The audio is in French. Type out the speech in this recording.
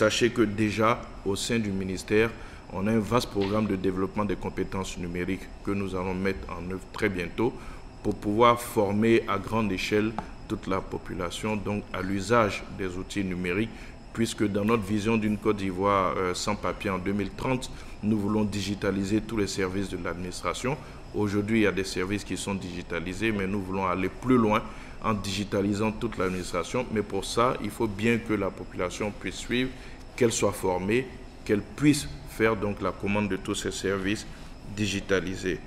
sachez que déjà, au sein du ministère, on a un vaste programme de développement des compétences numériques que nous allons mettre en œuvre très bientôt pour pouvoir former à grande échelle toute la population à l'usage des outils numériques puisque dans notre vision d'une Côte d'Ivoire euh, sans papier en 2030, nous voulons digitaliser tous les services de l'administration. Aujourd'hui, il y a des services qui sont digitalisés, mais nous voulons aller plus loin en digitalisant toute l'administration. Mais pour ça, il faut bien que la population puisse suivre, qu'elle soit formée, qu'elle puisse faire donc la commande de tous ces services digitalisés.